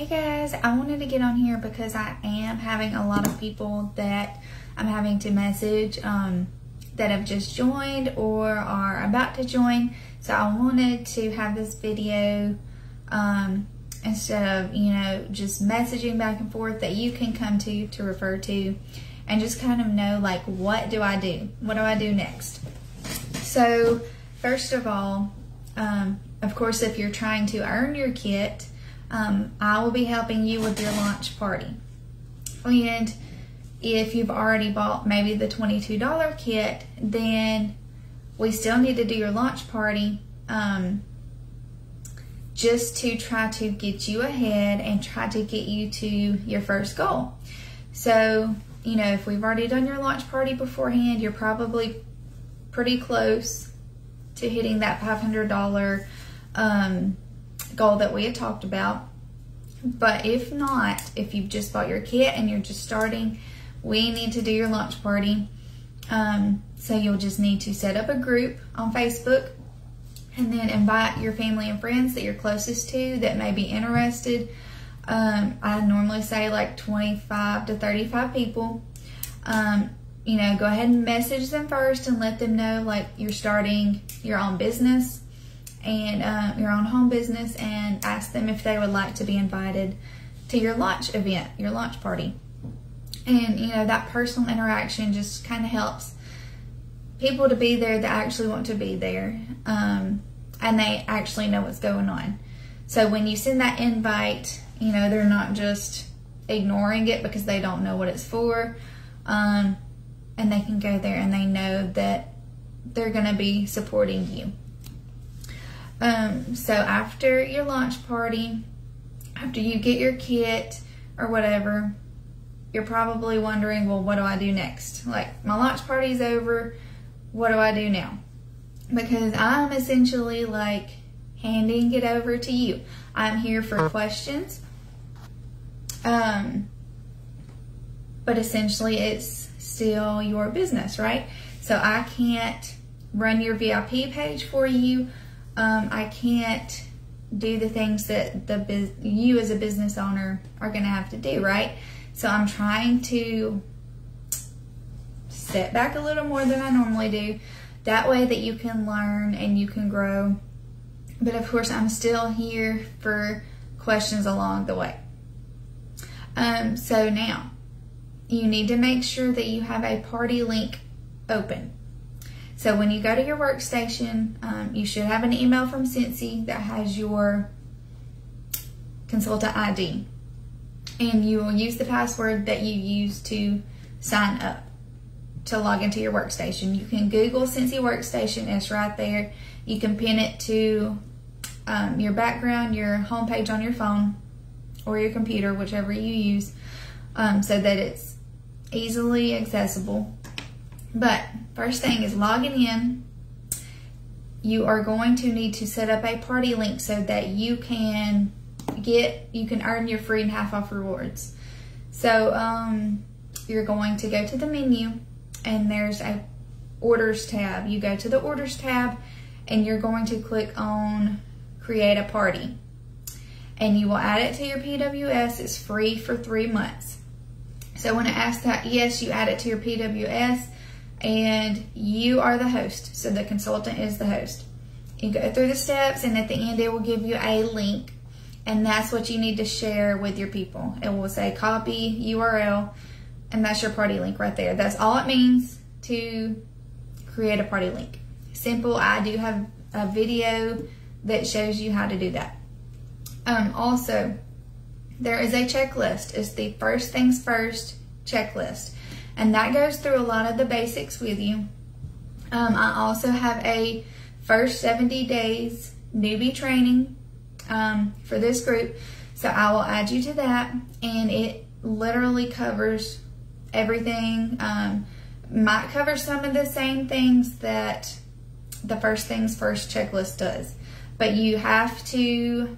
Hey guys, I wanted to get on here because I am having a lot of people that I'm having to message um, that have just joined or are about to join. So I wanted to have this video um, instead of, you know, just messaging back and forth that you can come to to refer to and just kind of know like, what do I do? What do I do next? So first of all, um, of course, if you're trying to earn your kit, um, I will be helping you with your launch party. And if you've already bought maybe the $22 kit, then we still need to do your launch party um, just to try to get you ahead and try to get you to your first goal. So, you know, if we've already done your launch party beforehand, you're probably pretty close to hitting that $500 um, goal that we had talked about. But if not, if you've just bought your kit and you're just starting, we need to do your launch party. Um, so you'll just need to set up a group on Facebook and then invite your family and friends that you're closest to that may be interested. Um, I normally say like 25 to 35 people. Um, you know, go ahead and message them first and let them know like you're starting your own business and uh, your own home business and ask them if they would like to be invited to your launch event, your launch party. And, you know, that personal interaction just kind of helps people to be there that actually want to be there um, and they actually know what's going on. So when you send that invite, you know, they're not just ignoring it because they don't know what it's for. Um, and they can go there and they know that they're going to be supporting you. Um, so after your launch party, after you get your kit or whatever, you're probably wondering, well, what do I do next? Like, my launch party's over. What do I do now? Because I'm essentially like handing it over to you. I'm here for questions. Um, but essentially, it's still your business, right? So I can't run your VIP page for you um, I can't do the things that the you as a business owner are going to have to do, right? So I'm trying to sit back a little more than I normally do. That way that you can learn and you can grow. But of course, I'm still here for questions along the way. Um, so now, you need to make sure that you have a party link open. So when you go to your workstation, um, you should have an email from Scentsy that has your consultant ID. And you will use the password that you use to sign up to log into your workstation. You can Google Scentsy Workstation, it's right there. You can pin it to um, your background, your homepage on your phone or your computer, whichever you use, um, so that it's easily accessible. But first thing is logging in. You are going to need to set up a party link so that you can get, you can earn your free and half off rewards. So um, you're going to go to the menu and there's a orders tab. You go to the orders tab and you're going to click on create a party. And you will add it to your PWS. It's free for three months. So when it asks that, yes, you add it to your PWS and you are the host. So the consultant is the host. You go through the steps and at the end it will give you a link and that's what you need to share with your people. It will say copy URL and that's your party link right there. That's all it means to create a party link. Simple. I do have a video that shows you how to do that. Um, also, there is a checklist. It's the first things first checklist. And that goes through a lot of the basics with you. Um, I also have a first 70 days newbie training um, for this group. So I will add you to that and it literally covers everything. Um, might cover some of the same things that the first things first checklist does. But you have to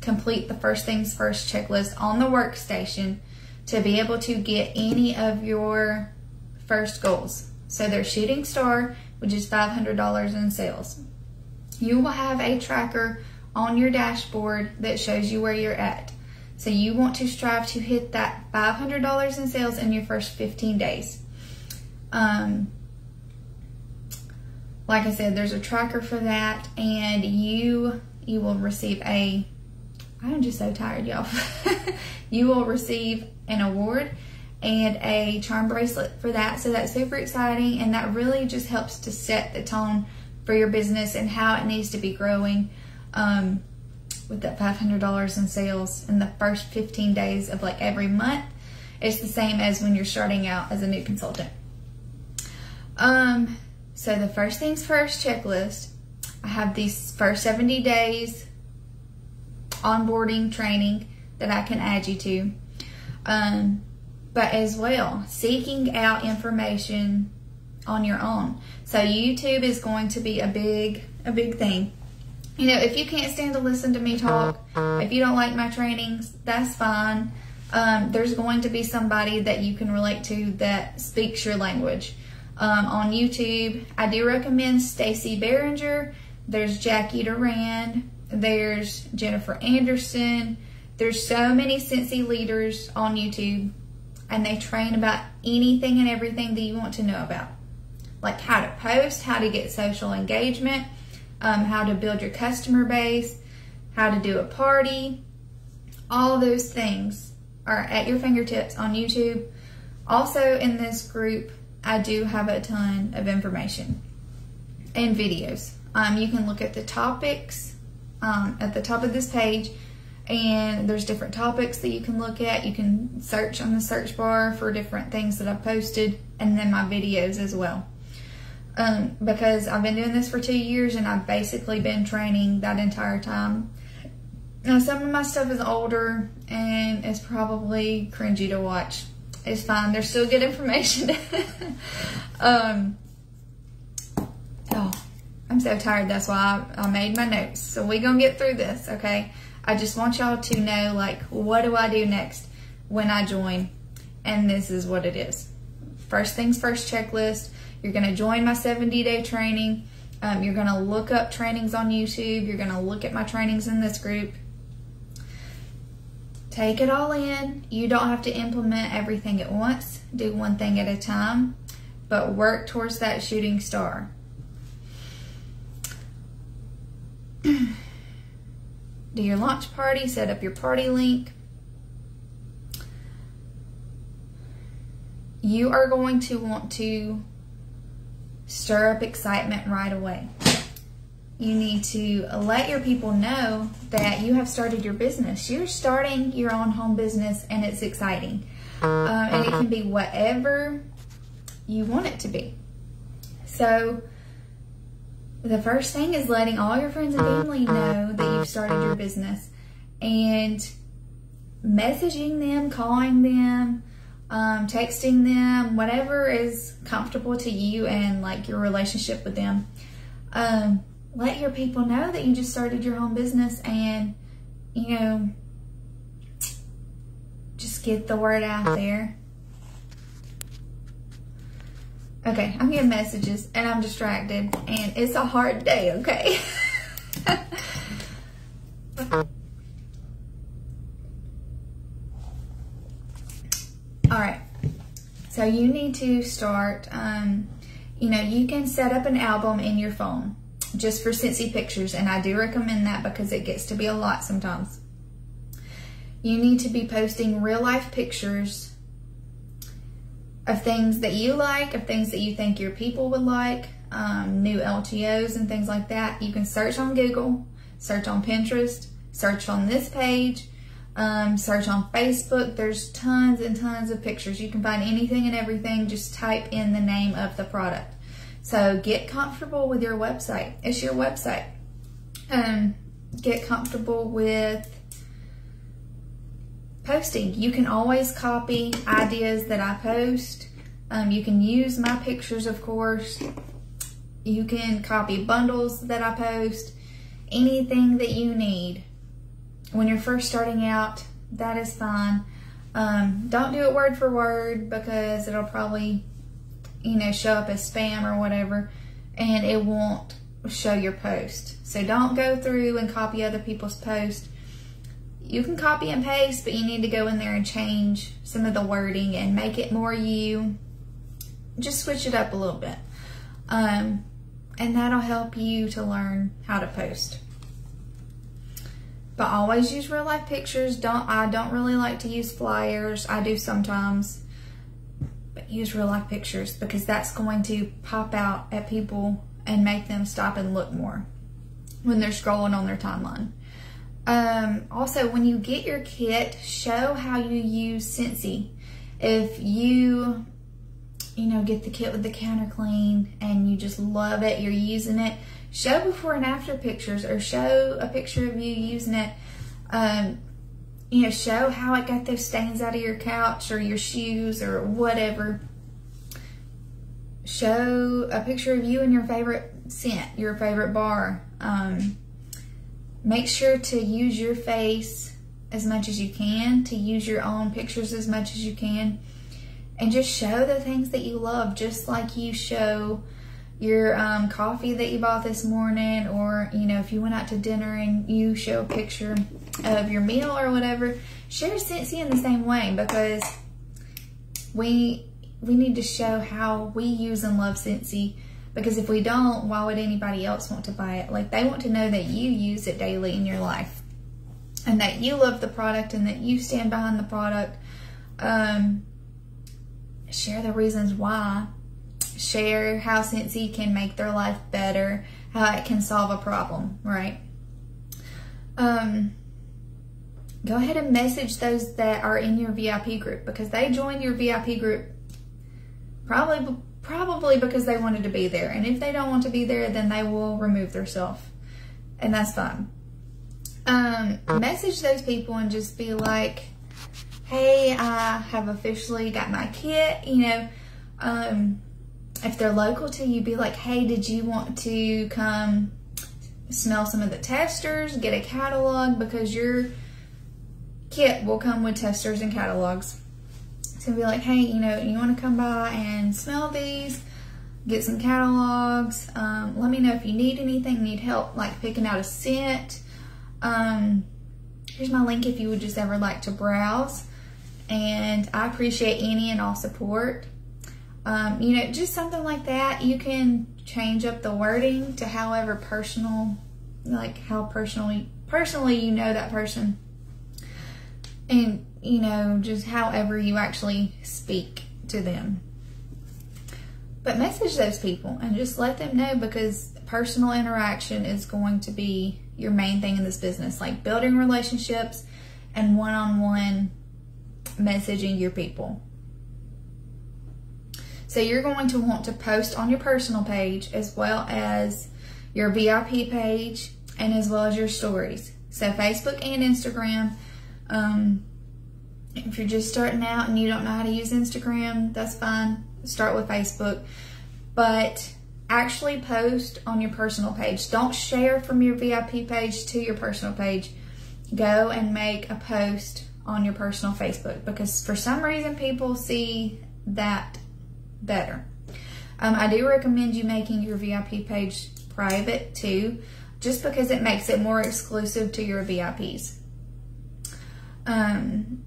complete the first things first checklist on the workstation to be able to get any of your first goals. So their shooting star, which is $500 in sales. You will have a tracker on your dashboard that shows you where you're at. So you want to strive to hit that $500 in sales in your first 15 days. Um, like I said, there's a tracker for that, and you you will receive a. I'm just so tired, y'all. you will receive an award and a charm bracelet for that. So that's super exciting, and that really just helps to set the tone for your business and how it needs to be growing. Um, with that $500 in sales in the first 15 days of like every month. It's the same as when you're starting out as a new consultant. Um, so the first things first checklist, I have these first 70 days onboarding training that I can add you to. Um, but as well, seeking out information on your own. So YouTube is going to be a big, a big thing you know, if you can't stand to listen to me talk, if you don't like my trainings, that's fine. Um, there's going to be somebody that you can relate to that speaks your language. Um, on YouTube, I do recommend Stacy Behringer. There's Jackie Duran. There's Jennifer Anderson. There's so many Scentsy leaders on YouTube, and they train about anything and everything that you want to know about, like how to post, how to get social engagement, um, how to build your customer base, how to do a party. All those things are at your fingertips on YouTube. Also, in this group, I do have a ton of information and videos. Um, you can look at the topics um, at the top of this page, and there's different topics that you can look at. You can search on the search bar for different things that I've posted, and then my videos as well um, because I've been doing this for two years and I've basically been training that entire time. Now, some of my stuff is older and it's probably cringy to watch. It's fine. There's still good information. um, I'm so tired. That's why I, I made my notes. So we going to get through this, okay? I just want y'all to know, like, what do I do next when I join? And this is what it is. First things first checklist you're going to join my 70 day training. Um, you're going to look up trainings on YouTube. You're going to look at my trainings in this group. Take it all in. You don't have to implement everything at once. Do one thing at a time, but work towards that shooting star. Do your launch party, set up your party link. You are going to want to stir up excitement right away. You need to let your people know that you have started your business. You're starting your own home business and it's exciting. Um, and it can be whatever you want it to be. So, the first thing is letting all your friends and family know that you've started your business and messaging them, calling them, um, texting them, whatever is comfortable to you and like your relationship with them. Um, let your people know that you just started your home business and, you know, just get the word out there. Okay, I'm getting messages and I'm distracted and it's a hard day, okay? All right. So you need to start, um, you know, you can set up an album in your phone just for Scentsy pictures. And I do recommend that because it gets to be a lot sometimes. You need to be posting real life pictures of things that you like, of things that you think your people would like, um, new LTOs and things like that. You can search on Google, search on Pinterest, search on this page, um, search on Facebook. There's tons and tons of pictures. You can find anything and everything. Just type in the name of the product. So get comfortable with your website. It's your website. Um, get comfortable with posting. You can always copy ideas that I post. Um, you can use my pictures, of course. You can copy bundles that I post. Anything that you need when you're first starting out, that is fine. Um, don't do it word for word because it'll probably, you know, show up as spam or whatever, and it won't show your post. So don't go through and copy other people's posts. You can copy and paste, but you need to go in there and change some of the wording and make it more you. Just switch it up a little bit. Um, and that'll help you to learn how to post. But always use real life pictures. Don't I don't really like to use flyers. I do sometimes. But use real life pictures because that's going to pop out at people and make them stop and look more when they're scrolling on their timeline. Um, also, when you get your kit, show how you use Scentsy. If you, you know, get the kit with the counter clean and you just love it, you're using it, show before and after pictures or show a picture of you using it. Um, you know, show how it got those stains out of your couch or your shoes or whatever. Show a picture of you and your favorite scent, your favorite bar. Um, make sure to use your face as much as you can, to use your own pictures as much as you can, and just show the things that you love, just like you show your um, coffee that you bought this morning, or you know, if you went out to dinner and you show a picture of your meal or whatever, share Scentsy in the same way because we we need to show how we use and love Scentsy because if we don't, why would anybody else want to buy it? Like they want to know that you use it daily in your life and that you love the product and that you stand behind the product. Um, share the reasons why. Share how Scentsy can make their life better, how it can solve a problem, right? Um, go ahead and message those that are in your VIP group because they join your VIP group probably probably because they wanted to be there. And if they don't want to be there, then they will remove themselves. And that's fine. Um, message those people and just be like, hey, I have officially got my kit. You know, um, if they're local to you, be like, hey, did you want to come smell some of the testers, get a catalog? Because your kit will come with testers and catalogs. So be like, hey, you know, you want to come by and smell these, get some catalogs. Um, let me know if you need anything, need help like picking out a scent. Um, here's my link if you would just ever like to browse. And I appreciate any and all support. Um, you know, just something like that. You can change up the wording to however personal, like how personally, personally you know that person. And you know, just however you actually speak to them. But message those people and just let them know because personal interaction is going to be your main thing in this business, like building relationships and one on one messaging your people. So you're going to want to post on your personal page as well as your VIP page and as well as your stories. So Facebook and Instagram. Um, if you're just starting out and you don't know how to use Instagram, that's fine. Start with Facebook. But actually post on your personal page. Don't share from your VIP page to your personal page. Go and make a post on your personal Facebook because for some reason people see that better. Um, I do recommend you making your VIP page private too, just because it makes it more exclusive to your VIPs. Um,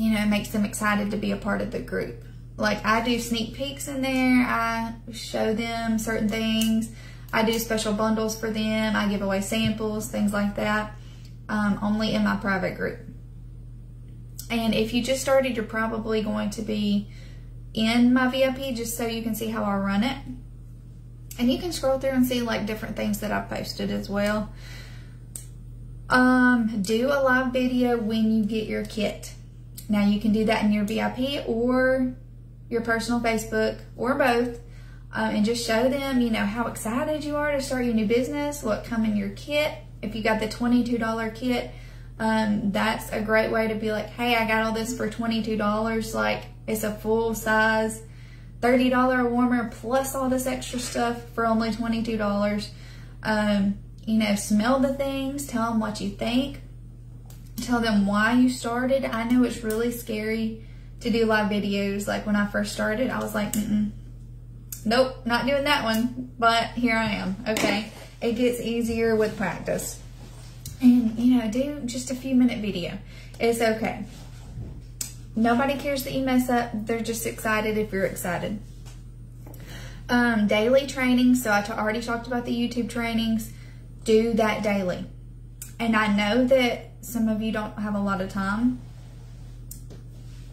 you know, makes them excited to be a part of the group. Like I do sneak peeks in there. I show them certain things. I do special bundles for them. I give away samples, things like that, um, only in my private group. And if you just started, you're probably going to be in my VIP just so you can see how I run it. And you can scroll through and see like different things that I've posted as well. Um, do a live video when you get your kit. Now you can do that in your VIP or your personal Facebook or both um, and just show them, you know, how excited you are to start your new business, what come in your kit. If you got the $22 kit, um, that's a great way to be like, hey, I got all this for $22. Like it's a full size $30 warmer plus all this extra stuff for only $22. Um, you know, smell the things, tell them what you think tell them why you started. I know it's really scary to do live videos. Like when I first started, I was like, mm -mm. nope, not doing that one. But here I am, okay? It gets easier with practice. and you know do just a few minute video it's okay nobody cares that you mess up they're just excited if you're excited um, daily training so I already talked about the youtube trainings do that daily and i know that some of you don't have a lot of time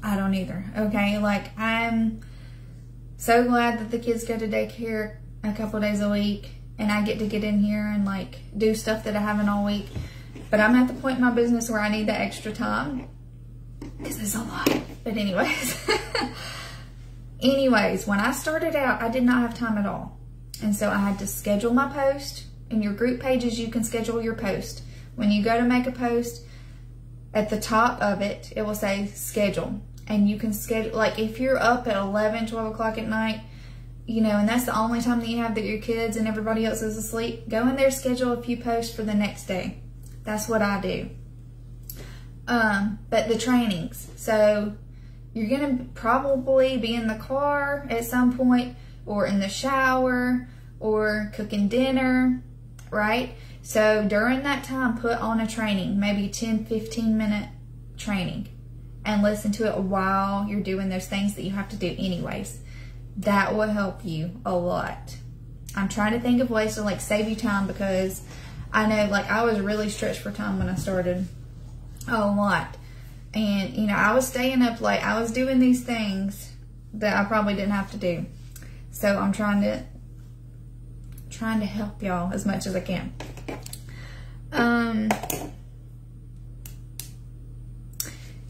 i don't either okay like i'm so glad that the kids go to daycare a couple days a week and I get to get in here and like do stuff that I haven't all week. But I'm at the point in my business where I need the extra time because it's a lot. But anyways, anyways, when I started out, I did not have time at all. And so I had to schedule my post. In your group pages, you can schedule your post. When you go to make a post, at the top of it, it will say schedule. And you can schedule, like if you're up at 11, 12 o'clock at night, you know, and that's the only time that you have that your kids and everybody else is asleep, go in there, schedule a few posts for the next day. That's what I do. Um, but the trainings. So you're going to probably be in the car at some point or in the shower or cooking dinner, right? So during that time, put on a training, maybe 10, 15 minute training and listen to it while you're doing those things that you have to do anyways that will help you a lot. I'm trying to think of ways to like save you time because I know like I was really stretched for time when I started a lot. And you know, I was staying up late. I was doing these things that I probably didn't have to do. So I'm trying to trying to help y'all as much as I can. Um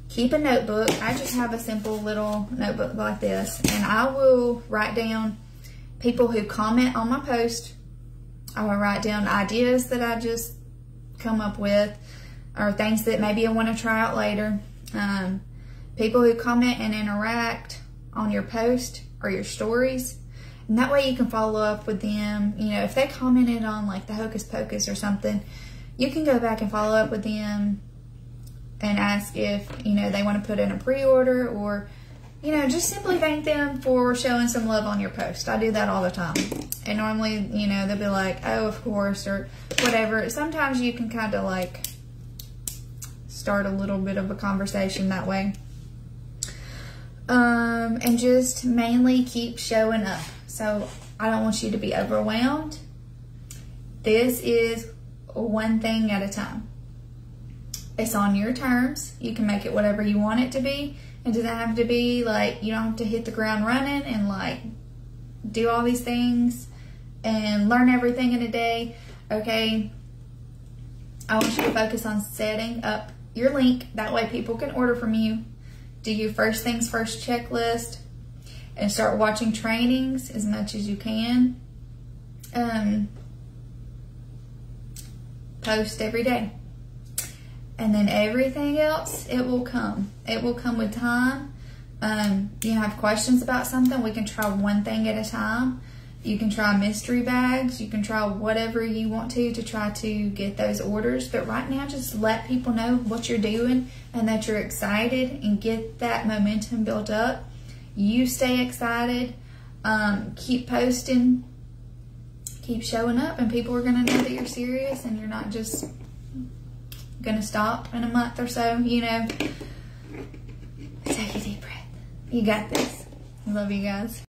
keep a notebook. I just have a simple little notebook like this and I will write down people who comment on my post. I will write down ideas that I just come up with or things that maybe I want to try out later. Um, people who comment and interact on your post or your stories. And that way you can follow up with them. You know, if they commented on like the Hocus Pocus or something, you can go back and follow up with them and ask if, you know, they want to put in a pre-order or, you know, just simply thank them for showing some love on your post. I do that all the time. And normally, you know, they'll be like, oh, of course, or whatever. Sometimes you can kind of like start a little bit of a conversation that way. Um, and just mainly keep showing up. So I don't want you to be overwhelmed. This is one thing at a time. It's on your terms. You can make it whatever you want it to be. It doesn't have to be like, you don't have to hit the ground running and like do all these things and learn everything in a day. Okay. I want you to focus on setting up your link. That way people can order from you. Do your first things first checklist and start watching trainings as much as you can. Um, post every day and then everything else, it will come. It will come with time. Um, you have questions about something, we can try one thing at a time. You can try mystery bags. You can try whatever you want to to try to get those orders. But right now, just let people know what you're doing and that you're excited and get that momentum built up. You stay excited. Um, keep posting. Keep showing up and people are going to know that you're serious and you're not just gonna stop in a month or so, you know. Take a deep breath. You got this. I love you guys.